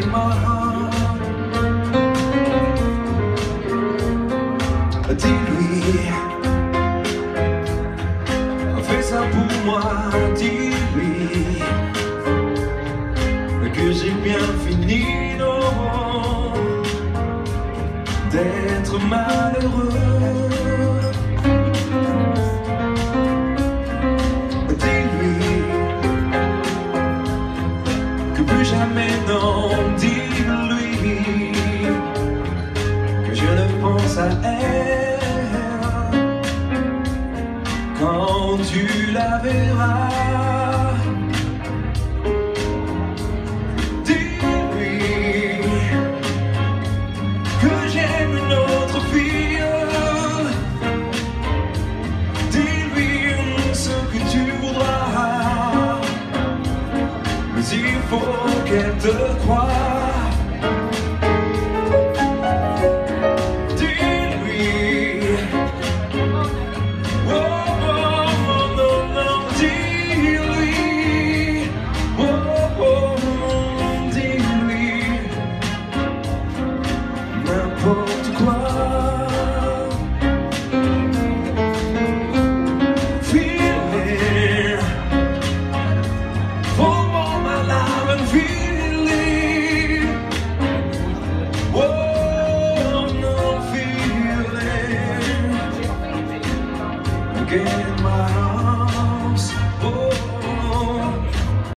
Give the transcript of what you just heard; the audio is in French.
break my heart. Did lui fais ça pour moi, dis-lui que j'ai bien fini, non, d'être malheureux. Jamais, non, dis-lui que je ne pense à elle quand tu la verras. Qu'elle te croie. Arms. Oh,